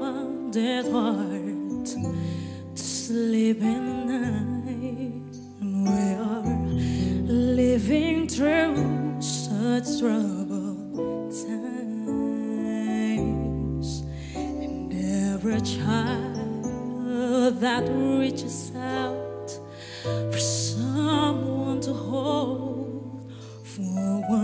wounded hard to sleep at night. We are living through such troubled times. And every child that reaches out for someone to hold for one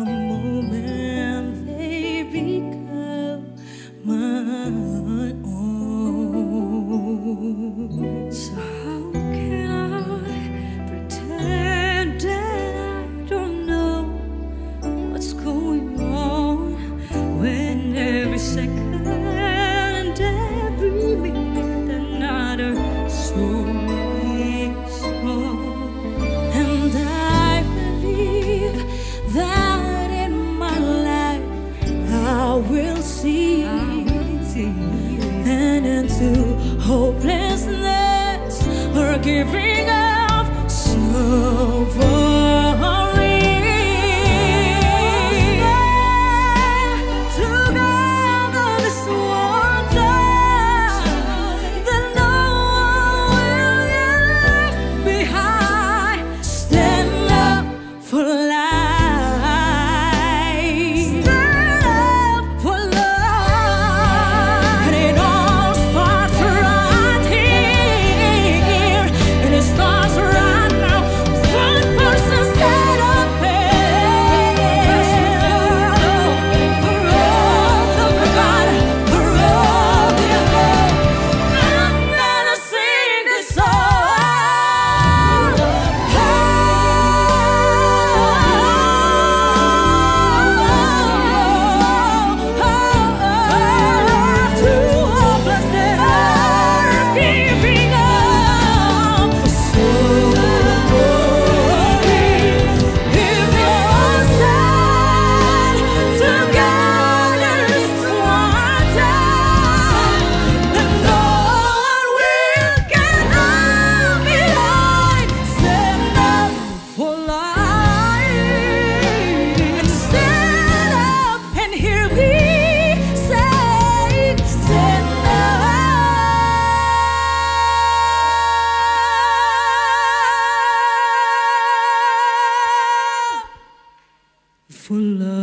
hopelessness or giving up.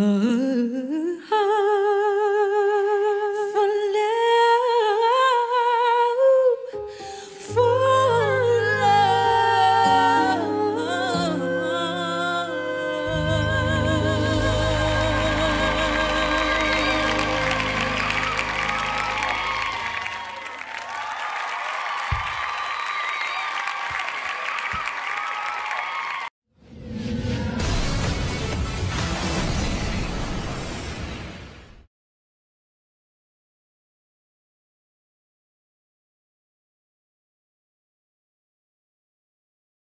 Oh.